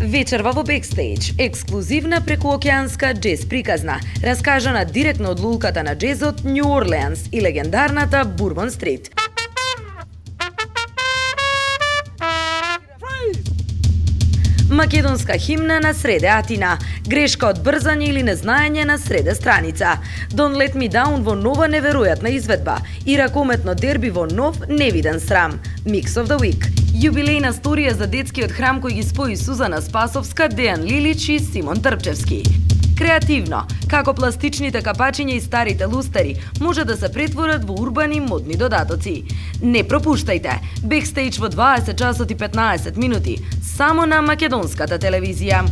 Вечерва во бекстејдж, ексклузивна прекуокеанска джез приказна, раскажана директно од лулката на джезот Нью Орлеанс и легендарната Бурбон Стрит. Македонска химна на среде Атина, грешка од брзање или незнаење на среде страница. Don't Let Me Down во нова неверојатна изведба и ракометно дерби во нов невиден срам. Mix of the Week. Јубилејна сторија за детскиот храм кој ги спои Сузана Спасовска, Дејан Лилич и Симон Трпчевски. Креативно, како пластичните капачиња и старите лустери може да се претворат во урбани модни додатоци. Не пропуштајте, бекстејдж во 20 часот и 15 минути, само на македонската телевизија.